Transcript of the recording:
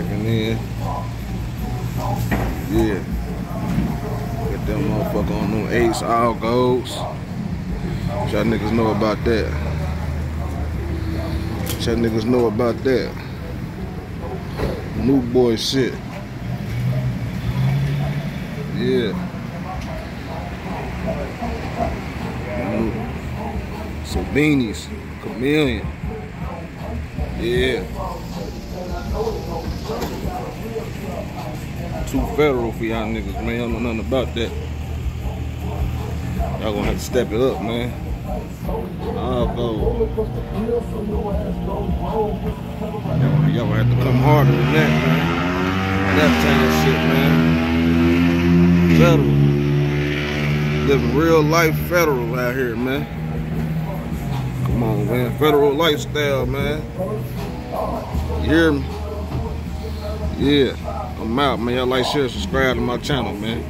Checking in. Yeah. Get them motherfucker on them eights, all golds. Y'all niggas know about that. Y'all niggas know about that. New boy shit. Yeah. New. Savinis, chameleon. Yeah. Too federal for y'all niggas, man. Y'all know nothing about that. Y'all gonna have to step it up, man. I'll go. Y'all gonna have to come harder than that, man. That kind of shit, man. Federal. Living real life federal out here, man. Come on, man. Federal lifestyle, man. You hear me? Yeah. I'm out, man. Y'all like, share, subscribe to my channel, man.